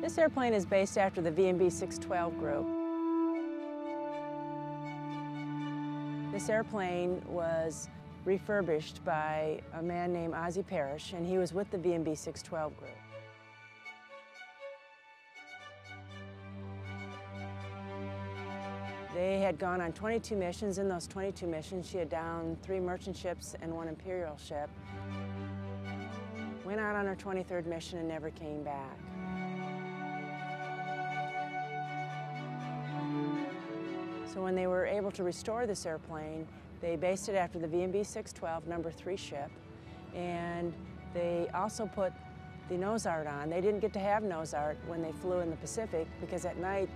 This airplane is based after the VMB 612 group. This airplane was refurbished by a man named Ozzie Parrish, and he was with the VMB 612 group. They had gone on 22 missions. In those 22 missions, she had downed three merchant ships and one imperial ship. Went out on her 23rd mission and never came back. So when they were able to restore this airplane, they based it after the VMB 612 number three ship, and they also put the nose art on. They didn't get to have nose art when they flew in the Pacific because at night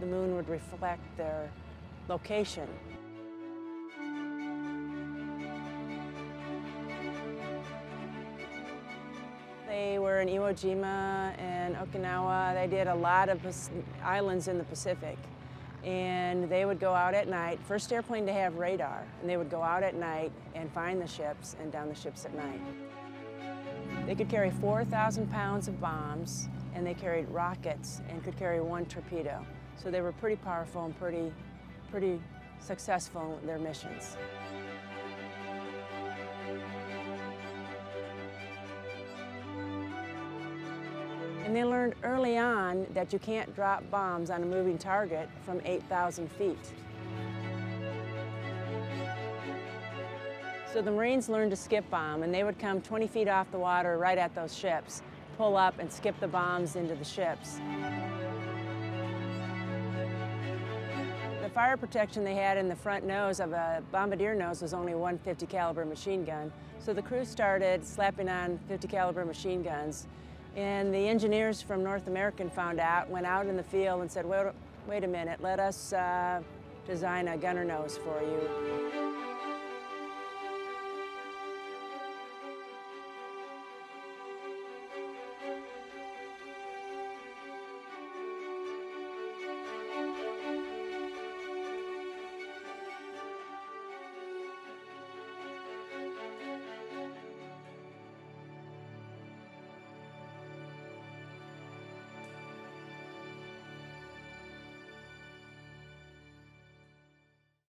the moon would reflect their location. They were in Iwo Jima and Okinawa. They did a lot of islands in the Pacific. And they would go out at night, first airplane to have radar, and they would go out at night and find the ships and down the ships at night. They could carry 4,000 pounds of bombs, and they carried rockets and could carry one torpedo. So they were pretty powerful and pretty, pretty successful in their missions. And they learned early on that you can't drop bombs on a moving target from 8,000 feet. So the Marines learned to skip bomb, and they would come 20 feet off the water right at those ships, pull up and skip the bombs into the ships. The fire protection they had in the front nose of a bombardier nose was only 150 caliber machine gun. So the crew started slapping on 50 caliber machine guns and the engineers from North American found out, went out in the field and said, wait, wait a minute, let us uh, design a gunner nose for you.